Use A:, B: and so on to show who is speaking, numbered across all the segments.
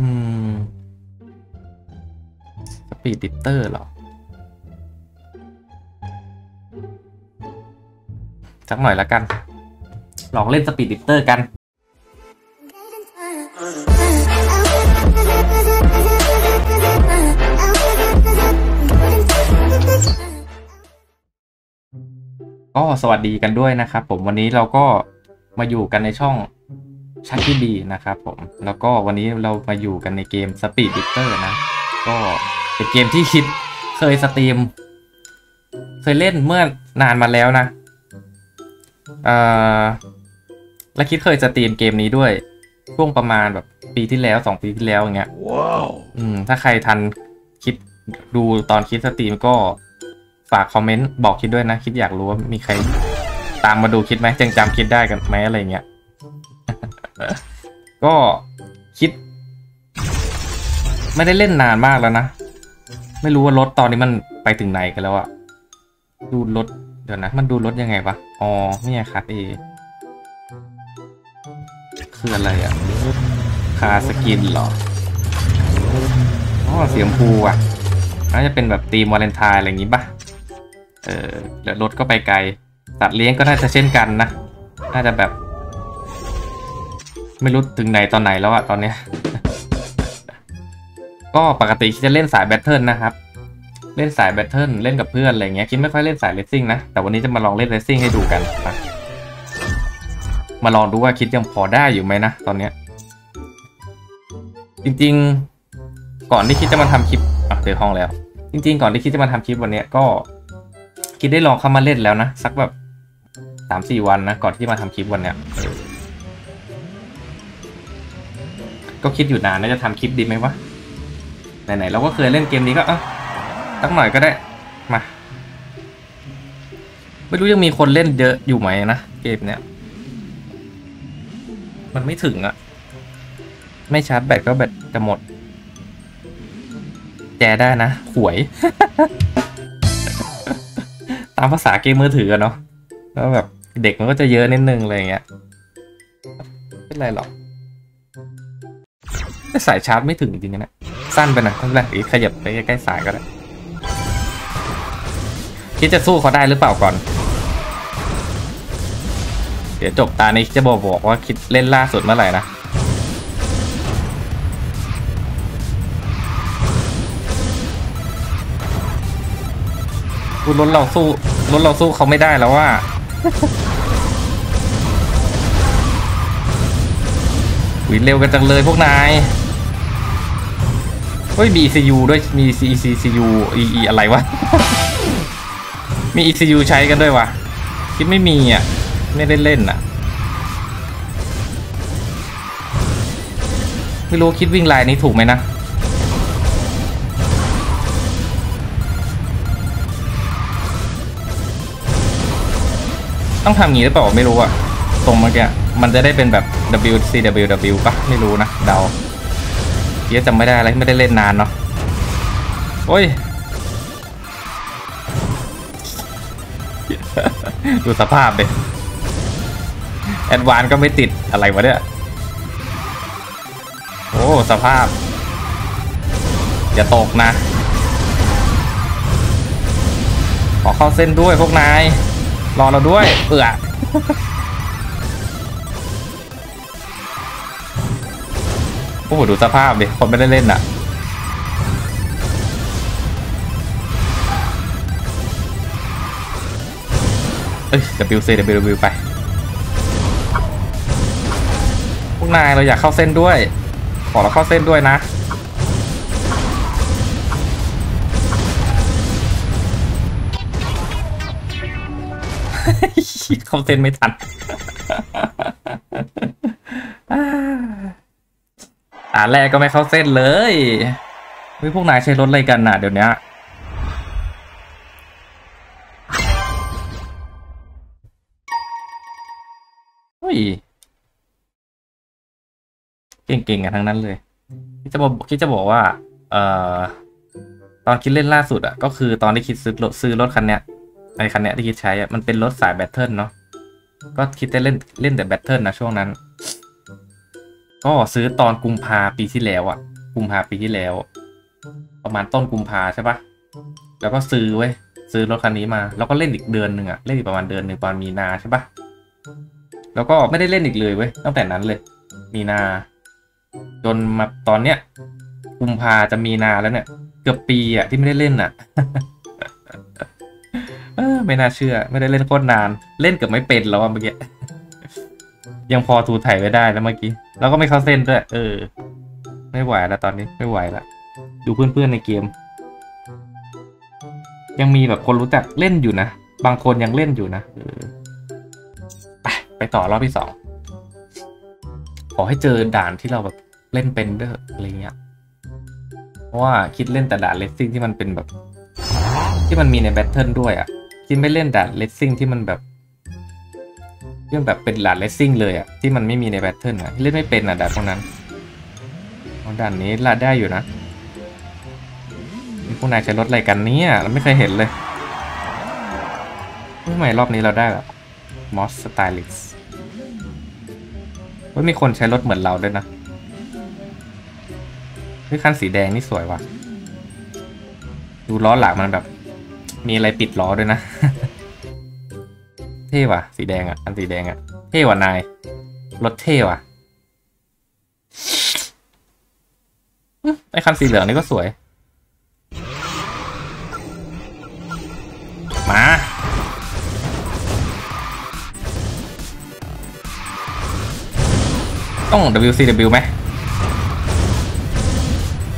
A: อืม Speed Drifters เหรอ สักหน่อยละกัน ลองเล่น Speed Drifters กันก็สวัสดีกันด้วยนะครับผมวันนี้เราก็มาอยู่กันในช่อง ChakkyB นะครับผม แล้วก็วันนี้เรามาอยู่กันในเกม Speed d i c t o r นะ ก็เป็นเกมที่คิดเคยสตรีม เคยเล่นเมื่อนานมาแล้วนะเอ่อและคิดเคยสตรีมเกมนี้ด้วย ช่วงประมาณแบบปีที่แล้วสองปีที่แล้วอย่างเงี้ย
B: ว้าว
A: อืม ถ้าใครทันคิดดูตอนคิดสตรีมก็ฝากคอมเมนต์บอกคิดด้วยนะ คิดอยากรู้ว่ามีใครตามมาดูคิดไหมจังจำคิดได้กันไหมอะไรเงี้ย ก็คิด ไม่ได้เล่นนานมากแล้วนะ ไม่รู้ว่ารถตอนนี้มันไปถึงไหนกันแล้วอะดูรถเดี๋ยวนะ มันดูรถยังไงวะอ๋อนี่ไงคัสเอคืออะไรอะคาสกินเหรออ๋อเสีชมพูอะน่าจะเป็นแบบธีมวาเลนไทน์อะไรอย่างงี้ป่ะเออแล้วรถก็ไปไกลสัตว์เลี้ยงก็น่าจะเช่นกันนะ น่าจะแบบ ไม่รู้ถึงไหนตอนไหนแล้วอะตอนเนี้ย ก็ปกติคิดจะเล่นสาย battle นะครับ เล่นสาย battle เล่นกับเพื่อนอะไรเงี้ยคิดไม่ค่อยเล่นสาย racing นะ แต่วันนี้จะมาลองเล่น racing ให้ดูกันนะมาลองดูว่าคิดยังพอได้อยู่ไหมนะตอนเนี้ย จริงๆ ก่อนที่คิดจะมาทำคลิปอะเจอห้องแล้ว จริง ๆ ก่อนที่คิดจะมาทำคลิปวันเนี้ยก็ คิดได้ลองเข้ามาเล่นแล้วนะสักแบบสามสี่วันนะก่อนที่มาทำคลิปวันเนี้ย ก็คิดอยู่นานน่าจะทำคลิปดีไหมวะ ไหนๆเราก็เคยเล่นเกมนี้ก็เอะสักหน่อยก็ได้ มา ไม่รู้ยังมีคนเล่นเยอะอยู่ไหมนะเกมเนี้ย มันไม่ถึงอะไม่ชาร์จแบตก็แบตจะหมด แจได้นะหวย ตามภาษาเกมมือถือเนาะแล้วแบบเด็กมันก็จะเยอะนิดนึงอะไรเงี้ยไม่เป็นไรหรอก สายชาร์จไม่ถึงจริงๆนะสั้นไปหนะไม่เป็นไรอีกขยับไปใกล้ๆสายก็ได้คิดจะสู้เขาได้หรือเปล่าก่อน เดี๋ยวจบตานี้จะบอกบอกว่าคิดเล่นล่าสุดเมื่อไหร่นะรถเราสู้รถเราสู้เขาไม่ได้แล้วว่าวิ่งเร็วกันจังเลยพวกนาย เฮ้ยมี ECU ด้วยมี ECU EE อะไรวะ มี ECU ใช้กันด้วยวะคิดไม่มีอะ ไม่ได้เล่นอะ ไม่รู้คิดวิ่งลายนี้ถูกไหมนะต้องทำงี้หรือเปล่าไม่รู้อะตรงเมื่อกี้มันจะได้เป็นแบบ WCWW ปะไม่รู้นะ เดา เยอะจำไม่ได้อะไรไม่ได้เล่นนานเนาะโอ้ยดูสภาพเลยแอดวานก็ไม่ติดอะไรวะเนี่ย โอ้ สภาพ อย่าตกนะ ขอเข้าเส้นด้วยพวกนาย รอเราด้วย เอือ โอ้โหดูสภาพดิคนไม่ได้เล่นอะเอ้ย WC WW ไป พวกนายเราอยากเข้าเส้นด้วย ขอเราเข้าเส้นด้วยนะ เข้าเส้นไม่ทันาแรกก็ไม่เข้าเส้นเลยเฮ้ยพวกนายใช้รถอะไรกันน่ะเดี๋ยวนี้เฮ้ยเก่งๆกันทั้งนั้นเลยคิดจะบอกคิดจะบอกว่า เอ่อ ตอนคิดเล่นล่าสุดอะก็คือตอนที่คิดซื้อรถซื้อรถคันเนี้ยไอคันเนี้ยที่คิดใช้อะมันเป็นรถสายแบตเทิลเนาะก็คิดจะเล่นเล่นแต่แบตเทิลนะช่วงนั้น ก็ซื้อตอนกุมภาปีที่แล้วอะกุมภาปีที่แล้ว ประมาณต้นกุมภาใช่ปะแล้วก็ซื้อไว้ยซื้อรถคันนี้มา แล้วก็เล่นอีกเดือนหนึ่งอะเล่นอีกประมาณเดือนหนึ่งประมาณมีนาใช่ปะแล้วก็ไม่ได้เล่นอีกเลยเว้ยตั้งแต่นั้นเลย มีนา จนมาตอนเนี้ยกุมภาจะมีนาแล้วเนี่ย เกือบปีอะที่ไม่ได้เล่นอะไม่น่าเชื่อ ไม่ได้เล่นโคตรนาน เล่นเกือบไม่เป็นแล้วอะเมื่อกี้ ยังพอทูถ่ายไว้ได้แล้วเมื่อกี้แล้วก็ไม่เข้าเส้นด้วย เออ ไม่ไหวแล้วตอนนี้ไม่ไหวแล้วดูเพื่อนๆในเกม ยังมีแบบคนรู้จักเล่นอยู่นะ บางคนยังเล่นอยู่นะเออไปไปต่อรอบที่สองขอให้เจอด่านที่เราแบบเล่นเป็นเด้ออะไรเงี้ยเพราะว่าคิดเล่นแต่ด่าน racing ที่มันเป็นแบบ ที่มันมีใน battle ด้วยอะ คิดไม่เล่นด่าน racing ที่มันแบบ เรื่องแบบเป็นด่าน racing เลยอะที่มันไม่มีใน battle อะเล่นไม่เป็นอะด่านพวกนั้นเอด่านนี้ละได้อยู่นะพวกนายใช้รถอะไรกันเนี่ยเราไม่เคยเห็นเลยทำไมรอบนี้เราได้แบบ most stylishว่ามีคนใช้รถเหมือนเราด้วยนะเฮ้ยคันสีแดงนี่สวยว่ะ ดูล้อหลังมันแบบ มีอะไรปิดล้อด้วยนะ เท่ว่ะ สีแดงอะ อันสีแดงอะ เท่ว่ะนาย รถเท่ว่ะไอคันสีเหลืองนี่ก็สวย มา ต้อง WCW ไหม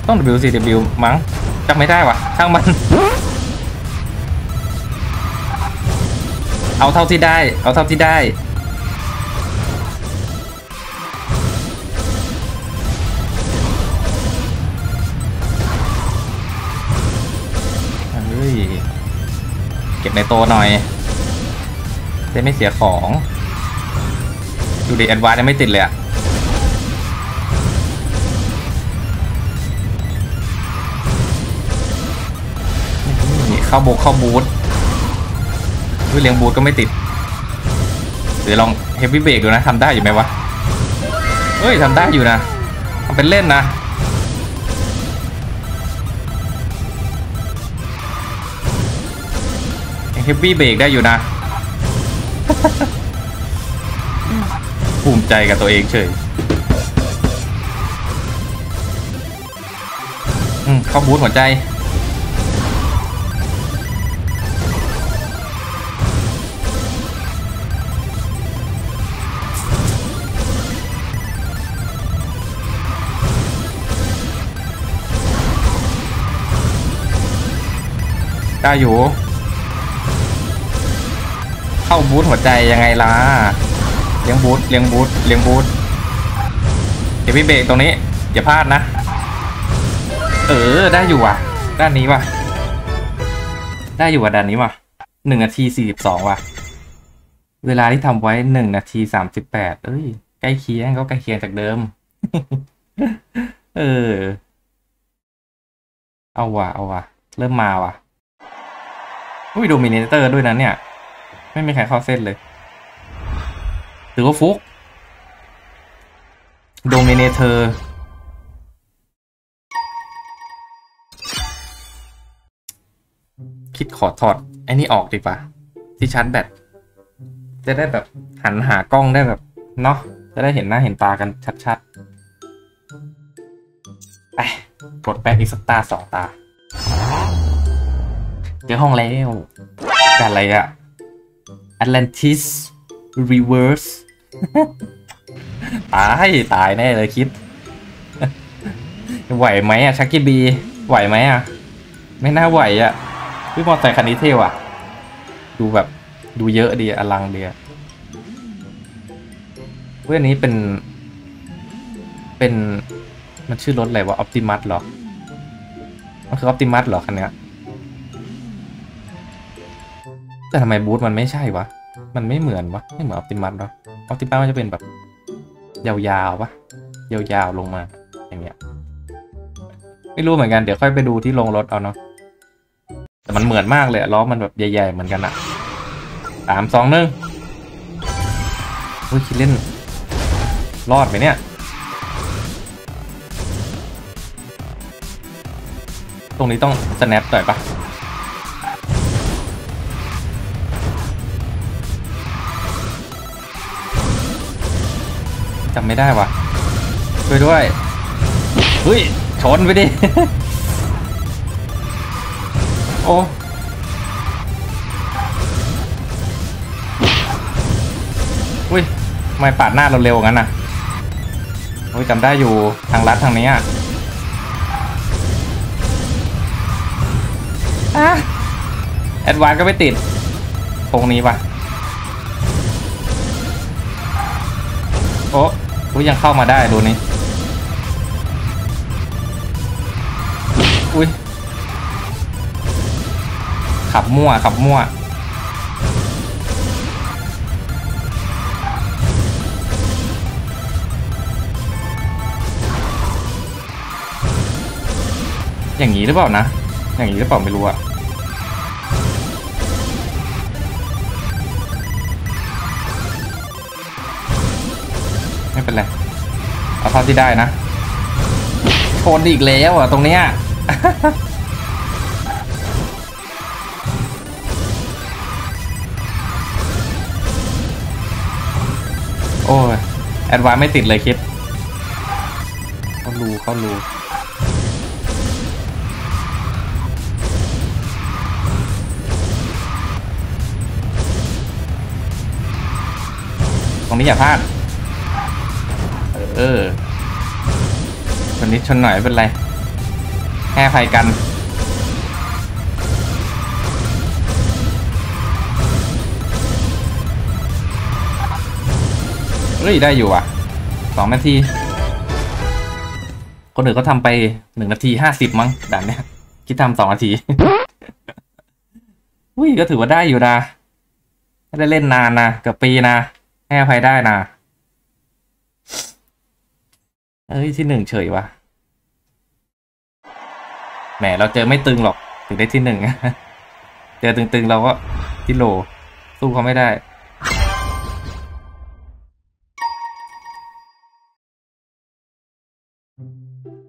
A: ต้อง WCW มั้งจำไม่ได้วะช่างมัน เอาเท่าที่ได้ เอาเท่าที่ได้เฮ้ย เก็บในโตหน่อยจะไม่เสียของ ดูดิแอดวานยังไม่ติดเลยอะเข้าโบกเข้าบูท วิเลี้ยงบูทก็ไม่ติด เดี๋ยวลองเฮฟวี่เบรกดูนะทำได้อยู่ไหมวะ เฮ้ยทำได้อยู่นะทำเป็นเล่นนะเฮฟวี่เบรกได้อยู่นะ ภูมิใจกับตัวเองเฉยอืมเข้าบูทหัวใจ ได้อยู่ เข้าบูทหัวใจยังไงล่ะเลี้ยงบูทเลี้ยงบูทเลี้ยงบูทเดี๋ยวพี่เบรกตรงนี้ อย่าพลาดนะ เออได้อยู่ว่ะ ด้านนี้ว่ะ ได้อยู่ว่ะด้านนี้ว่ะหนึ่งนาทีสี่สิบสองว่ะ เวลาที่ทำไว้หนึ่งนาทีสามสิบแปดเอ้ยใกล้เคียงก็ใกล้เคียงจากเดิม เออ เอาว่ะเอาว่ะ เริ่มมาว่ะ อุ้ย dominator ด้วยนะเนี่ย ไม่มีใครเข้าเส้นเลยถือว่าฟลุก dominator คิดขอถอดไอ้นี่ออกดีกว่า ที่ชาร์จแบตจะได้แบบหันหากล้องได้แบบ เนาะจะได้เห็นหน้าเห็นตากันชัดๆไปกดแบ็กอีกสักตาสองตา เจอห้องแล้วแต่อะไรอะ Atlantis Reverse ตาย ตายแน่เลยคิด ไหวไหมอะชักกี้บี ไหวไหมอะไม่น่าไหวอะพี่มอเตอร์ไซคันนี้เท่ว่ะดูแบบดูเยอะดีอะอลังดีอะเว้ยอันนี้เป็น เป็น มันชื่อรถอะไรวะออ t ติมัสหรอ มันคือออ t ติมัสหรอคันเนี้ย แต่ทำไมบูธมันไม่ใช่วะ มันไม่เหมือนวะ ไม่เหมือนออ t ติมัสหรอออ t ติมัสมันจะเป็นแบบ ยาวๆปะยาวๆลงมา อย่างเงี้ย ไม่รู้เหมือนกัน เดี๋ยวค่อยไปดูที่ลงรถเอาเนาะ แต่มันเหมือนมากเลยอะล้อมันแบบใหญ่ๆเหมือนกันอะสามสองหนึ่งอุ้ยคิดเล่น รอดไหมเนี่ยรงนี้ต้อง snap ต่อยปะ จำไม่ได้วะช่วยด้วยเฮ้ยชนไปดิ โอ้อุ้ยทำไมปาดหน้าเราเร็วงั้นน่ะโอ้ยจำได้อยู่ทางลัดทางนี้อะอะแอดวานก็ไม่ติด ตรงนี้ปะโอ้ อุ๊ยยังเข้ามาได้ดูนี่อุ้ย ขับมั่ว ขับมั่ว อย่างนี้หรือเปล่านะ อย่างนี้หรือเปล่าไม่รู้อะ ไม่เป็นไร เอาเท่าที่ได้นะชนอีกแล้วอะตรงเนี้ยโอ้ย แอดวานไม่ติดเลยคิด เข้ารูเข้ารูตรงนี้อย่าพลาด เออวันนี้ชนหน่อยเป็นไรแค่ภัยกันเฮ้ยได้อยู่อะสองนาที คนอื่นก็ทำไปหนึ่งนาทีห้าสิบมั้งด่านเนี้ยคิดทำสองนาทีอุ้ยก็ถือว่าได้อยู่นะไม่ได้เล่นนานนะเกือบปีนะให้อภัยได้นะ เอ้ยที่หนึ่งเฉยวะแหมเราเจอไม่ตึงหรอกถึงได้ที่หนึ่งเจอตึงๆเราก็ที่โลสู้เขาไม่ได้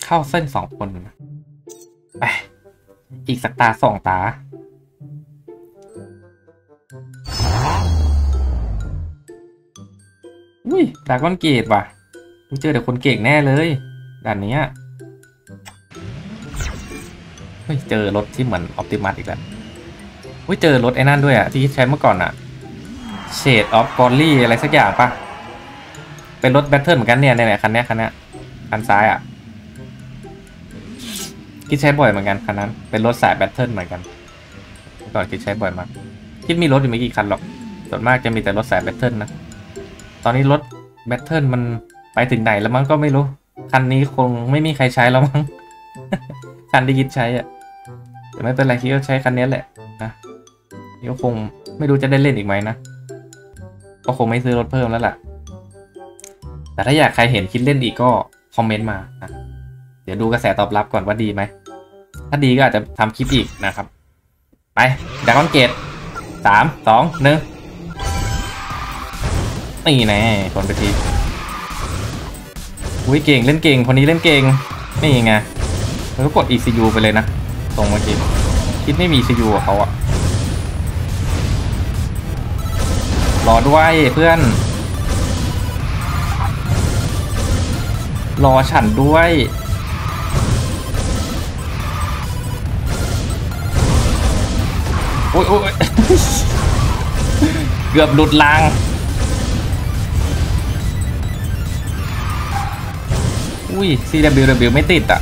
A: เข้าเส้นสองคนไปอีกสักตาสองตา อุ้ยดากอนเกตว่ะ เจอแต่คนเก่งแน่เลยด่านนี้เฮ้ยเจอรถที่เหมือนออ t ติมัสอีกแล้วอุ้ยเจอรถไอ้นั่นด้วยอะที่ใช้เมื่อก่อนอะ Shade of Glory อะไรสักอย่างปะเป็นรถแบทเทิลเหมือนกันเนี่ยเนี่ยคันนี้คันนี้คันซ้ายอะคิดใช้บ่อยเหมือนกันคันนั้น เป็นรถสาย battle เหมือนกันเมื่อก่อนคิดใช้บ่อยมาก คิดมีรถอยู่ไม่กี่คันหรอกส่วนมากจะมีแต่รถสาย battle นะ ตอนนี้รถ battle มัน ไปถึงไหนแล้วมั้งก็ไม่รู้ คันนี้คงไม่มีใครใช้แล้วมั้ง คันที่คิดใช้อะแต่ไม่เป็นไรคิดก็ใช้คันนี้แหละนะนี่ก็คงไม่รู้จะได้เล่นอีกไหมนะ ก็คงไม่ซื้อรถเพิ่มแล้วล่ะ แต่ถ้าอยากใครเห็นคิดเล่นอีกก็คอมเมนต์มานะเดี๋ยวดูกระแสตอบรับก่อนว่าดีไหม ถ้าดีก็อาจจะทำคลิปอีกนะครับ ไปดากอนเกตสามสองหนึ่งนี่แน่คนไปที อุ้ยเก่งเล่นเก่งคนนี้เล่นเก่งนี่ไงมันก็กด ECU ไปเลยนะตรงเมื่อกี้คิดไม่มี ECU กับเขาอะรอด้วยเพื่อน รอฉันด้วยโอ้ยโอ้ยเกือบหลุดราง อุ้ย CWW ไม่ติดอะ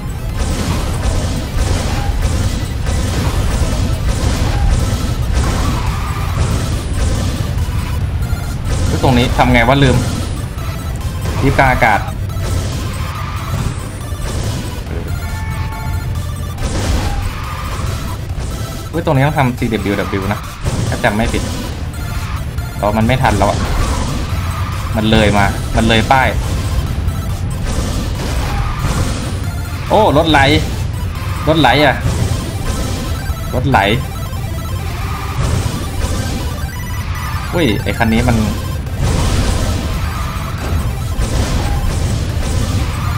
A: ตรงนี้ทำไงว่าลืมรีบกาอากาศเฮ้ยตรงนี้ต้องทำ CWW นะถ้าจำไม่ผิดแต่ว่ามันไม่ทันแล้วอะมันเลยมา มันเลยป้าย โอ้รถไหลรถไหลอะรถไหลอุ้ยไอคันนี้มัน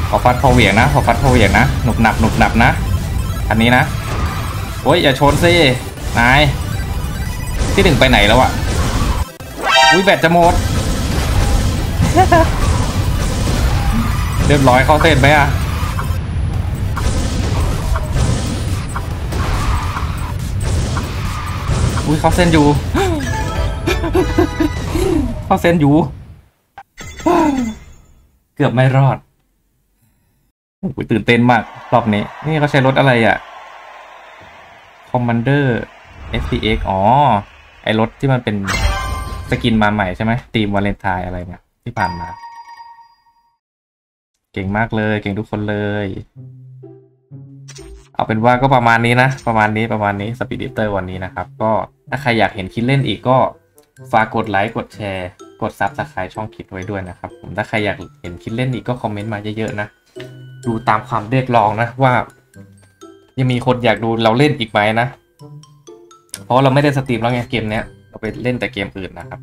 A: ขอฟัดพอเหวี่ยงนะขอฟัดพอเหวี่ยงนะหนุบหนับหนุบหนับนะคันนี้นะโอ้ยอย่าชนสินายที่หนึ่งไปไหนแล้วอะอุ้ยแบตจะหมดเรียบร้อยเข้าเส้นไหมอะ อุ้ยเขาเส้นอยู่เขาเส้นอยู่ เกือบไม่รอดโอ้โหตื่นเต้นมาก รอบนี้ นี่เขาใช้รถอะไรอะ Commander STX อ๋อ ไอรถที่มันเป็นสกินมาใหม่ใช่ไหมตีมวาเลนไทน์อะไรเนี่ยที่ผ่านมา เก่งมากเลย เก่งทุกคนเลย เอาเป็นว่าก็ประมาณนี้นะ ประมาณนี้ประมาณนี้ Speed Drifters วันนี้นะครับ ก็ถ้าใครอยากเห็นคิดเล่นอีกก็ฝากกดไลค์กดแชร์กด subscribe ช่องคิดไว้ด้วยนะครับ ผมถ้าใครอยากเห็นคิดเล่นอีกก็คอมเมนต์มาเยอะๆนะ ดูตามความเรียกร้องนะว่า ยังมีคนอยากดูเราเล่นอีกไหมนะ เพราะเราไม่ได้สตรีมแล้วไงเกมเนี้ยเราไปเล่นแต่เกมอื่นนะครับ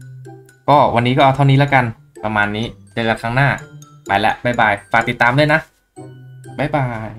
A: ก็วันนี้ก็เอาเท่านี้แล้วกันประมาณนี้เจอกันครั้งหน้าไปละบ๊ายบายฝากติดตามด้วยนะบ๊ายบาย